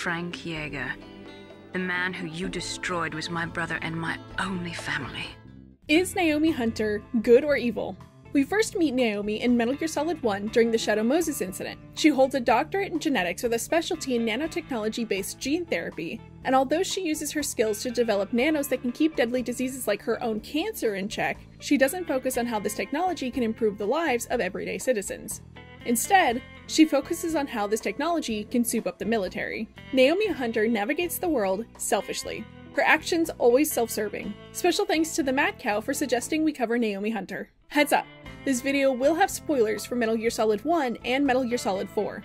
Frank Jaeger. The man who you destroyed was my brother and my only family. Is Naomi Hunter good or evil? We first meet Naomi in Metal Gear Solid 1 during the Shadow Moses incident. She holds a doctorate in genetics with a specialty in nanotechnology based gene therapy, and although she uses her skills to develop nanos that can keep deadly diseases like her own cancer in check, she doesn't focus on how this technology can improve the lives of everyday citizens. Instead, she focuses on how this technology can soup up the military. Naomi Hunter navigates the world selfishly. Her actions always self serving. Special thanks to the Mad Cow for suggesting we cover Naomi Hunter. Heads up, this video will have spoilers for Metal Gear Solid 1 and Metal Gear Solid 4.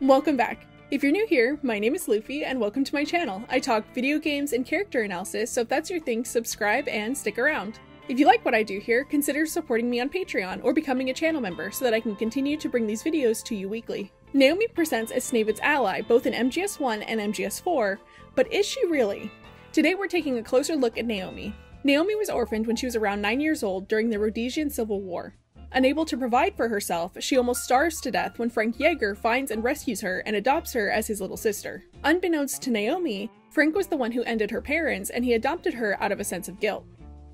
Welcome back. If you're new here, my name is Luffie and welcome to my channel. I talk video games and character analysis, so if that's your thing, subscribe and stick around. If you like what I do here, consider supporting me on Patreon or becoming a channel member so that I can continue to bring these videos to you weekly. Naomi presents as Snavid's ally both in MGS1 and MGS4, but is she really? Today we're taking a closer look at Naomi. Naomi was orphaned when she was around 9 years old during the Rhodesian Civil War. Unable to provide for herself, she almost starves to death when Frank Jaeger finds and rescues her and adopts her as his little sister. Unbeknownst to Naomi, Frank was the one who ended her parents and he adopted her out of a sense of guilt.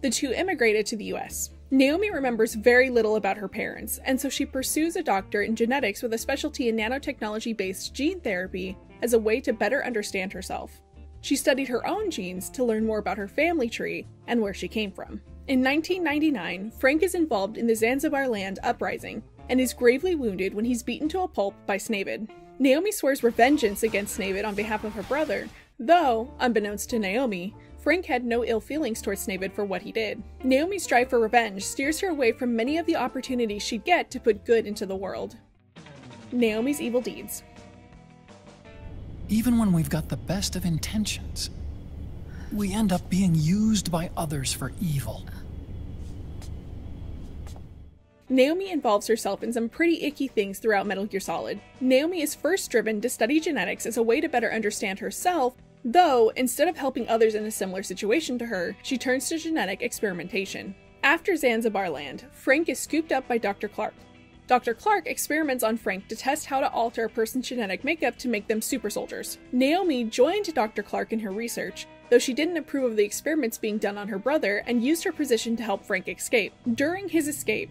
The two immigrated to the US. Naomi remembers very little about her parents, and so she pursues a doctor in genetics with a specialty in nanotechnology based gene therapy as a way to better understand herself. She studied her own genes to learn more about her family tree and where she came from. In 1999, Frank is involved in the Zanzibar land uprising and is gravely wounded when he's beaten to a pulp by Snavid. Naomi swears revengeance against Snavid on behalf of her brother, though, unbeknownst to Naomi, Frank had no ill feelings towards Snavid for what he did. Naomi's drive for revenge steers her away from many of the opportunities she'd get to put good into the world. Naomi's evil deeds. Even when we've got the best of intentions, we end up being used by others for evil. Naomi involves herself in some pretty icky things throughout Metal Gear Solid. Naomi is first driven to study genetics as a way to better understand herself, though, instead of helping others in a similar situation to her, she turns to genetic experimentation. After Zanzibar Land, Frank is scooped up by Dr. Clark, Dr. Clark experiments on Frank to test how to alter a person's genetic makeup to make them super soldiers. Naomi joined Dr. Clark in her research, though she didn't approve of the experiments being done on her brother and used her position to help Frank escape. During his escape,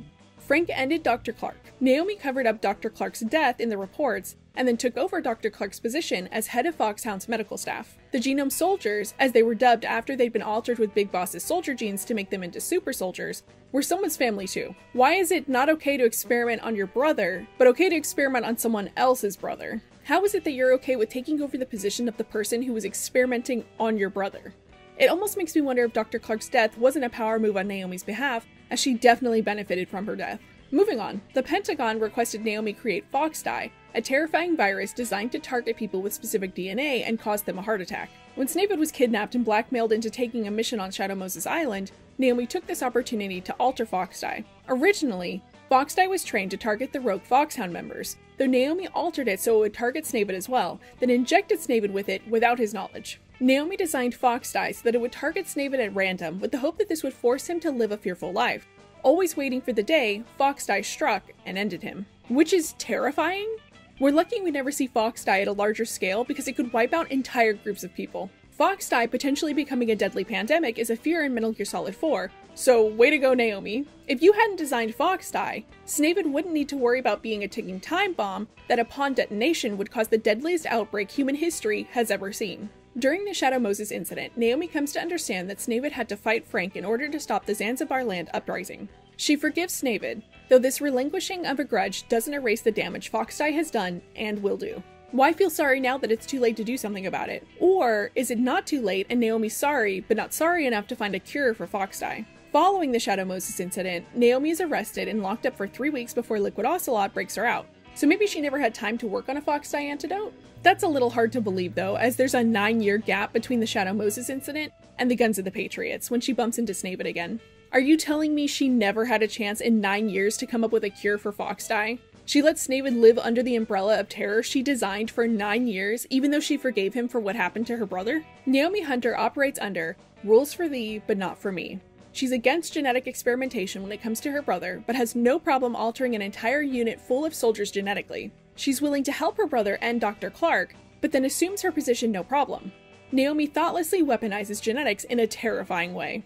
Frank ended Dr. Clark. Naomi covered up Dr. Clark's death in the reports and then took over Dr. Clark's position as head of Foxhound's medical staff. The Genome Soldiers, as they were dubbed after they'd been altered with Big Boss's soldier genes to make them into super soldiers, were someone's family too. Why is it not okay to experiment on your brother, but okay to experiment on someone else's brother? How is it that you're okay with taking over the position of the person who was experimenting on your brother? It almost makes me wonder if Dr. Clark's death wasn't a power move on Naomi's behalf, as she definitely benefited from her death. Moving on, the Pentagon requested Naomi create FoxDie, a terrifying virus designed to target people with specific DNA and cause them a heart attack. When Snavid was kidnapped and blackmailed into taking a mission on Shadow Moses Island, Naomi took this opportunity to alter FoxDie. Originally, FoxDie was trained to target the rogue Foxhound members, though Naomi altered it so it would target Snavid as well, then injected Snavid with it without his knowledge. Naomi designed FoxDie so that it would target Snavid at random with the hope that this would force him to live a fearful life. Always waiting for the day, FoxDie struck and ended him. Which is terrifying? We're lucky we never see FoxDie at a larger scale because it could wipe out entire groups of people. FoxDie potentially becoming a deadly pandemic is a fear in Metal Gear Solid 4, so way to go Naomi. If you hadn't designed FoxDie, Snavid wouldn't need to worry about being a ticking time bomb that upon detonation would cause the deadliest outbreak human history has ever seen. During the Shadow Moses incident, Naomi comes to understand that Snavid had to fight Frank in order to stop the Zanzibar land uprising. She forgives Snavid, though this relinquishing of a grudge doesn't erase the damage FoxDie has done and will do. Why feel sorry now that it's too late to do something about it? Or is it not too late and Naomi's sorry, but not sorry enough to find a cure for FoxDie? Following the Shadow Moses incident, Naomi is arrested and locked up for three weeks before Liquid Ocelot breaks her out. So maybe she never had time to work on a FoxDie antidote? That's a little hard to believe though, as there's a nine year gap between the Shadow Moses incident and the Guns of the Patriots when she bumps into Snavid again. Are you telling me she never had a chance in nine years to come up with a cure for FoxDie? She let Snavid live under the umbrella of terror she designed for nine years, even though she forgave him for what happened to her brother? Naomi Hunter operates under rules for thee, but not for me. She's against genetic experimentation when it comes to her brother, but has no problem altering an entire unit full of soldiers genetically. She's willing to help her brother and Dr. Clark, but then assumes her position no problem. Naomi thoughtlessly weaponizes genetics in a terrifying way.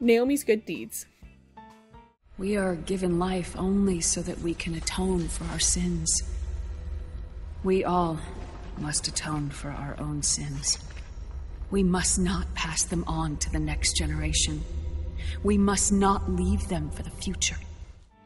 Naomi's good deeds. We are given life only so that we can atone for our sins. We all must atone for our own sins. We must not pass them on to the next generation. We must not leave them for the future.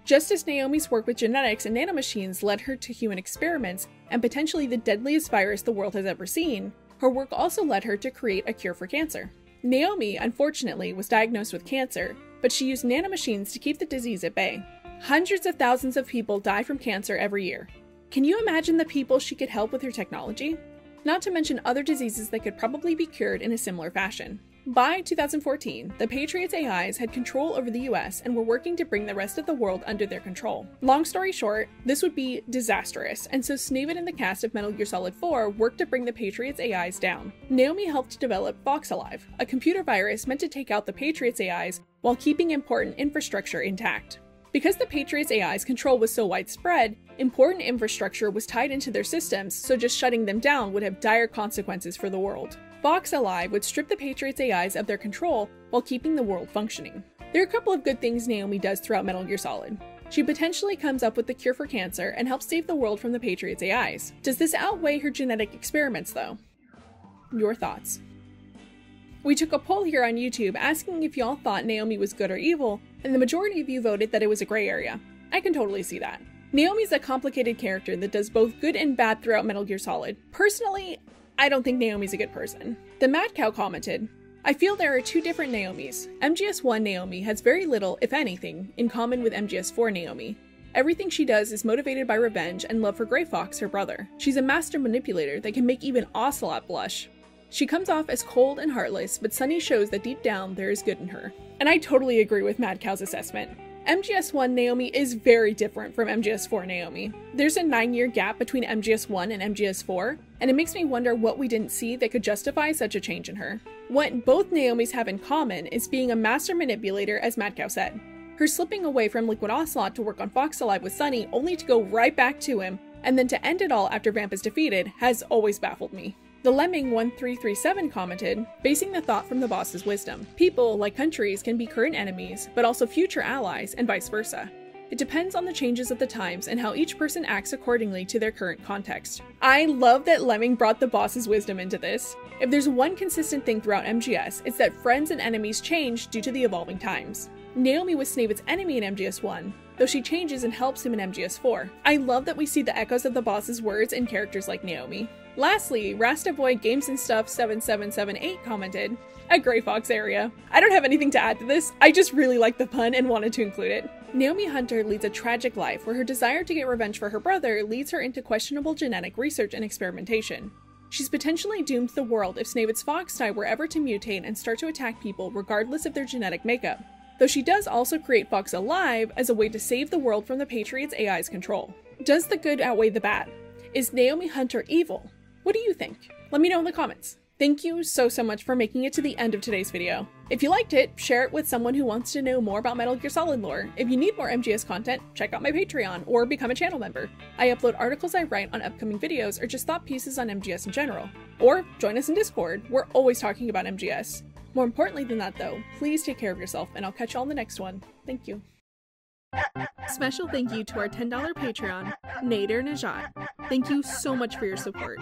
Just as Naomi's work with genetics and nanomachines led her to human experiments and potentially the deadliest virus the world has ever seen, her work also led her to create a cure for cancer. Naomi, unfortunately, was diagnosed with cancer, but she used nanomachines to keep the disease at bay. Hundreds of thousands of people die from cancer every year. Can you imagine the people she could help with her technology? Not to mention other diseases that could probably be cured in a similar fashion. By 2014, the Patriots AIs had control over the US and were working to bring the rest of the world under their control. Long story short, this would be disastrous, and so Snavid and the cast of Metal Gear Solid 4 worked to bring the Patriots AIs down. Naomi helped develop Fox Alive, a computer virus meant to take out the Patriots AIs while keeping important infrastructure intact. Because the Patriots AI's control was so widespread, important infrastructure was tied into their systems, so just shutting them down would have dire consequences for the world. Fox Alive would strip the Patriots' AIs of their control while keeping the world functioning. There are a couple of good things Naomi does throughout Metal Gear Solid. She potentially comes up with the cure for cancer and helps save the world from the Patriots' AIs. Does this outweigh her genetic experiments, though? Your thoughts. We took a poll here on YouTube asking if y'all thought Naomi was good or evil, and the majority of you voted that it was a gray area. I can totally see that. Naomi's a complicated character that does both good and bad throughout Metal Gear Solid. Personally, I don't think Naomi's a good person. The Mad Cow commented, I feel there are two different Naomis. MGS1 Naomi has very little, if anything, in common with MGS4 Naomi. Everything she does is motivated by revenge and love for Grey Fox, her brother. She's a master manipulator that can make even Ocelot blush. She comes off as cold and heartless, but Sunny shows that deep down there is good in her. And I totally agree with Mad Cow's assessment. MGS1 Naomi is very different from MGS4 Naomi. There's a 9 year gap between MGS1 and MGS4, and it makes me wonder what we didn't see that could justify such a change in her. What both Naomis have in common is being a master manipulator, as Mad Cow said. Her slipping away from Liquid Ocelot to work on Fox Alive with Sunny only to go right back to him, and then to end it all after Vamp is defeated, has always baffled me. The Lemming1337 commented, basing the thought from the boss's wisdom. People, like countries, can be current enemies, but also future allies, and vice versa. It depends on the changes of the times and how each person acts accordingly to their current context. I love that Lemming brought the boss's wisdom into this. If there's one consistent thing throughout MGS, it's that friends and enemies change due to the evolving times. Naomi was Snavid's enemy in MGS1, though she changes and helps him in MGS4. I love that we see the echoes of the boss's words in characters like Naomi. Lastly, Rastaboy Games and Stuff 7778 commented, a Grey Fox area. I don't have anything to add to this, I just really like the pun and wanted to include it. Naomi Hunter leads a tragic life where her desire to get revenge for her brother leads her into questionable genetic research and experimentation. She's potentially doomed the world if Snavid's fox were ever to mutate and start to attack people regardless of their genetic makeup. Though she does also create Fox alive as a way to save the world from the Patriots' AI's control. Does the good outweigh the bad? Is Naomi Hunter evil? What do you think? Let me know in the comments. Thank you so, so much for making it to the end of today's video. If you liked it, share it with someone who wants to know more about Metal Gear Solid lore. If you need more MGS content, check out my Patreon or become a channel member. I upload articles I write on upcoming videos or just thought pieces on MGS in general. Or join us in Discord, we're always talking about MGS. More importantly than that though, please take care of yourself and I'll catch you in the next one. Thank you. Special thank you to our $10 Patreon, Nader Najat. Thank you so much for your support.